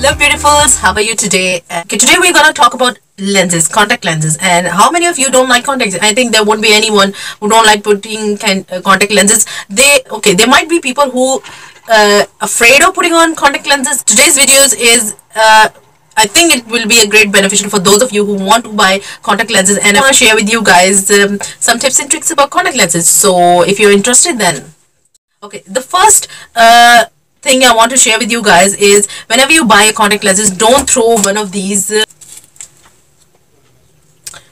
Hello beautifuls, how are you today? Okay, today we're gonna talk about lenses, contact lenses and how many of you don't like contacts? I think there won't be anyone who don't like putting can, uh, contact lenses. They, okay, there might be people who uh, afraid of putting on contact lenses. Today's videos is uh, I think it will be a great beneficial for those of you who want to buy contact lenses and I want to share with you guys um, some tips and tricks about contact lenses. So if you're interested then. Okay, the first uh, thing I want to share with you guys is whenever you buy a contact lenses, don't throw one of these uh,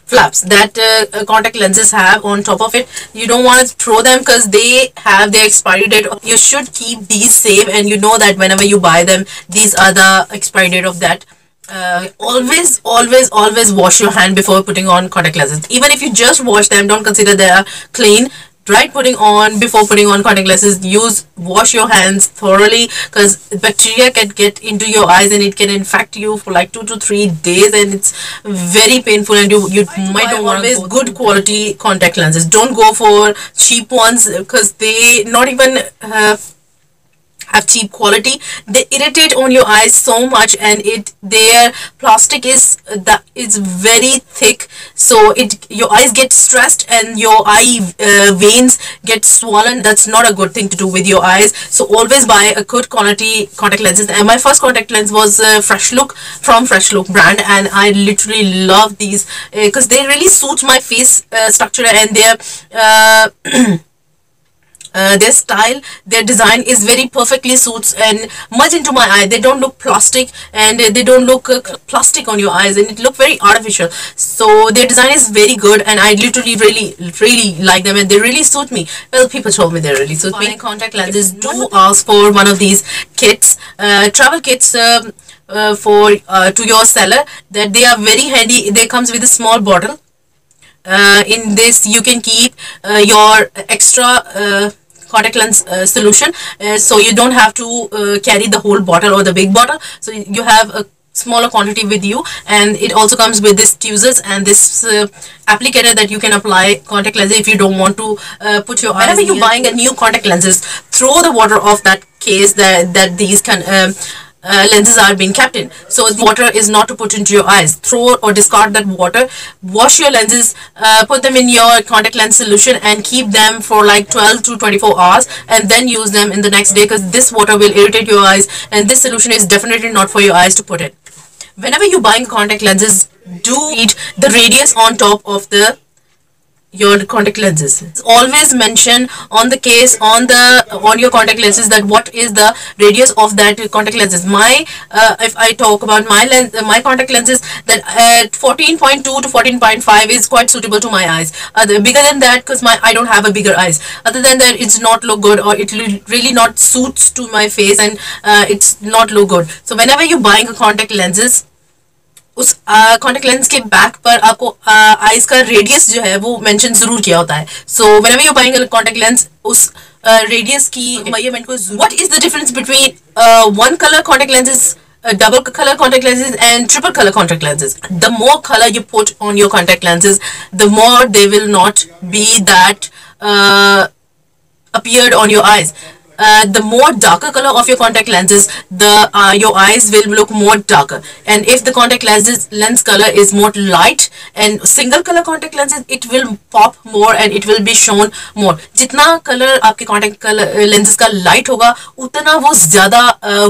flaps that uh, uh, contact lenses have on top of it. You don't want to throw them because they have their expiry date. You should keep these safe and you know that whenever you buy them these are the expiry date of that. Uh, always always always wash your hand before putting on contact lenses. Even if you just wash them don't consider they are clean right putting on before putting on contact lenses use wash your hands thoroughly because bacteria can get into your eyes and it can infect you for like two to three days and it's very painful and you you might not always good quality contact lenses. Don't go for cheap ones because they not even have have cheap quality. They irritate on your eyes so much and it their plastic is that is very thick. So it your eyes get stressed and your eye uh, veins get swollen. That's not a good thing to do with your eyes. So always buy a good quality contact lenses. And my first contact lens was uh, FreshLook from FreshLook brand and i literally love these because uh, they really suit my face uh, structure and their uh, their style their design is very perfectly suits and much into my eye. They don't look plastic and they don't look uh, plastic on your eyes and it look very artificial. So their design is very good and I literally really really like them and they really suit me. Well people told me they really suit Buying me contact lenses. Do ask for one of these kits uh, travel kits um, for uh, to your seller that they are very handy. They comes with a small bottle in this you can keep uh, your extra uh, contact lens uh, solution. Uh, so you don't have to uh, carry the whole bottle or the big bottle. So you have a smaller quantity with you. And it also comes with this tweezers and this uh, applicator that you can apply contact lenses if you don't want to uh, put your whenever you're buying a new contact lenses throw the water off that case that that these can um, uh, lenses are being kept in. So water is not to put into your eyes. Throw or discard that water. Wash your lenses uh, put them in your contact lens solution and keep them for like 12 to 24 hours and then use them in the next day because this water will irritate your eyes and this solution is definitely not for your eyes to put it whenever you're buying contact lenses do read the radius on top of the your contact lenses. Always mention on the case on the on your contact lenses that what is the radius of that contact lenses. My uh, if i talk about my lens uh, my contact lenses that at 14.2 to 14.5 is quite suitable to my eyes. Uh, bigger than that because my i don't have a bigger eyes. Other than that it's not look good or it really not suits to my face and uh, it's not look good. So whenever you're buying a contact lenses उस contact lens के back पर आपको eyes का radius जो है वो mention ज़रूर किया होता है। So whenever you buying contact lens उस रेडियस की मेज़रमेंट को what is the difference between one colour contact lenses double colour contact lenses and triple colour contact lenses the more colour you put on your contact lenses the more they will not be that appeared on your eyes uh, the more darker color of your contact lenses the uh, your eyes will look more darker and if the contact lenses lens color is more light and single color contact lenses it will pop more and it will be shown more जितना color आपके contact color lenses का light होगा उतना वो ज़्यादा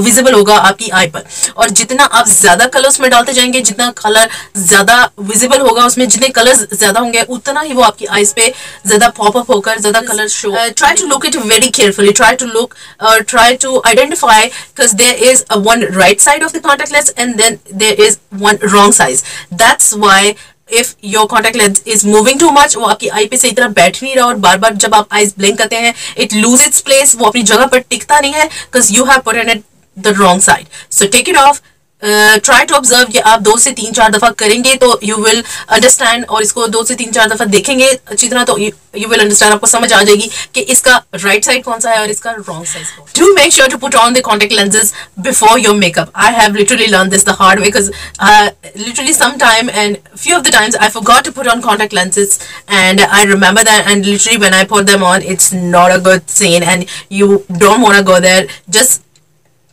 visible होगा आपकी eye पर और जितना आप ज़्यादा color उसमें डालते जाएँगे जितना color ज़्यादा visible होगा उसमें जितने colors ज़्यादा होंगे उतना ही वो आपकी eyes पे ज़्यादा pop up होकर ज़्यादा color show uh, try to look it very carefully try to look look or try to identify because there is a one right side of the contact lens and then there is one wrong size that's why if your contact lens is moving too much वो आपकी आई पे सही तरह बैठ नहीं रहा और बार बार जब आप आईज ब्लिंक करते हैं it लूज its place वो अपनी जगह पर टिकता नहीं है because you have put in it the wrong side so take it off try to observe ये आप दो से तीन, चार दफ़ा करेंगे तो यू विल अंडरस्टैंड और इसको दो से तीन, चार दफ़ा देखेंगे अच्छी तरह तो यू विल अंडरस्टैंड आपको समझ आ जाएगी कि इसका राइट right साइड कौन सा है और इसका wrong side do make sure to put on the contact lenses before your makeup I have literally learn this the hard way because literally some time and few of the times I forgot to put on contact lenses and I remember that and literally when I put them on, it's not a good scene and you don't want to go there. Just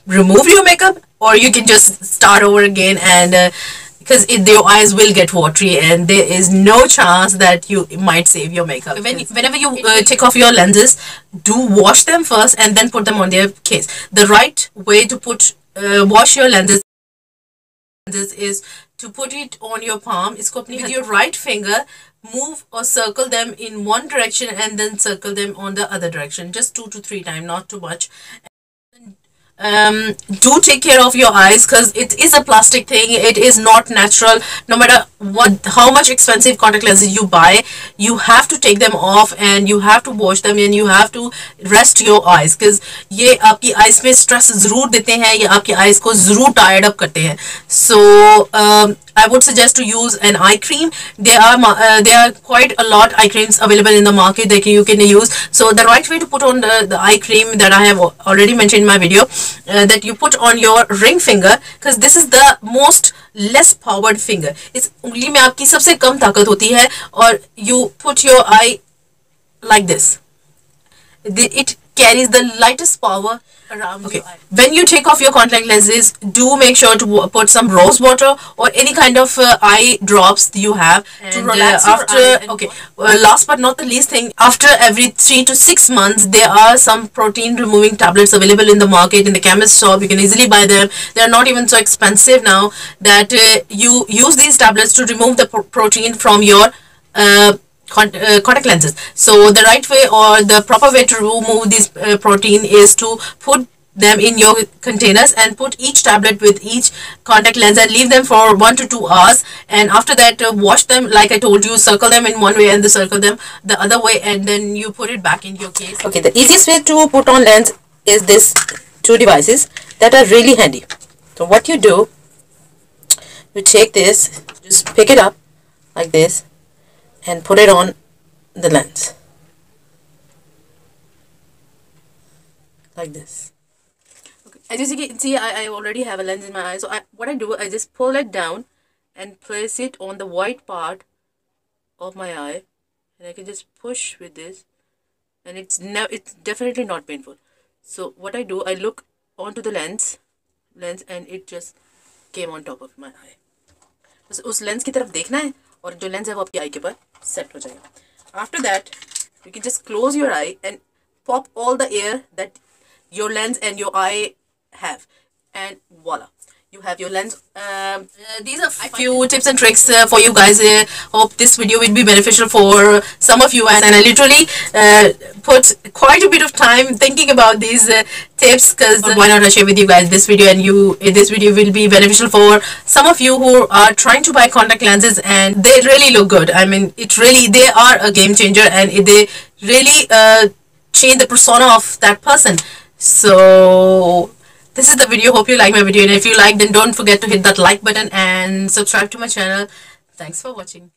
remove your makeup or you can just start over again and uh, because your eyes will get watery and there is no chance that you might save your makeup. When, whenever you uh, take off your lenses, do wash them first and then put them on their case. The right way to put uh, wash your lenses is to put it on your palm. It's with your right finger move or circle them in one direction and then circle them on the other direction just two to three times not too much um, do take care of your eyes because it is a plastic thing. It is not natural. No matter what how much expensive contact lenses you buy you have to take them off and you have to wash them and you have to rest your eyes because ये आपकी eyes में stress ज़रूर देते हैं ये आपकी eyes को ज़रूर tired up करते हैं so um, I would suggest to use an eye cream. There are uh, there are quite a lot eye creams available in the market that you can use. So the right way to put on the, the eye cream that I have already mentioned in my video uh, that you put on your ring finger because this is the most less forward finger इस उंगली में आपकी सबसे कम ताकत होती है और you put your eye like this it carries the lightest power around okay. When you take off your contact lenses, do make sure to put some rose water or any kind of uh, eye drops you have and to relax uh, after. okay, uh, last but not the least thing, after every three to six months, there are some protein removing tablets available in the market in the chemist shop. You can easily buy them. They are not even so expensive now that uh, you use these tablets to remove the protein from your uh, Uh, contact lenses. So the right way or the proper way to remove this uh, protein is to put them in your containers and put each tablet with each contact lens and leave them for one to two hours. And after that uh, wash them like I told you circle them in one way and the circle them the other way and then you put it back in your case. Okay the easiest way to put on lens is this two devices that are really handy. So what you do you take this just pick it up like this and put it on the lens like this okay. as you can see I, I already have a lens in my eye so I, what I do I just pull it down and place it on the white part of my eye and I can just push with this and it's now it's definitely not painful so what I do I look onto the lens lens and it just came on top of my eye बस उस lens की तरफ देखना है और जो lens है वो आपकी आई के ऊपर set. After that, you can just close your eye and pop all the air that your lens and your eye have and voila you have your lens. Um, uh, these are a few tips and tricks uh, for you guys. Uh, hope this video will be beneficial for some of you. And, and I literally uh, put quite a bit of time thinking about these uh, tips because why not I share with you guys this video and you this video will be beneficial for some of you who are trying to buy contact lenses and they really look good. I mean it really they are a game changer and they really uh, change the persona of that person. So this is the video. Hope you like my video. And if you like then don't forget to hit that like button and subscribe to my channel. Thanks for watching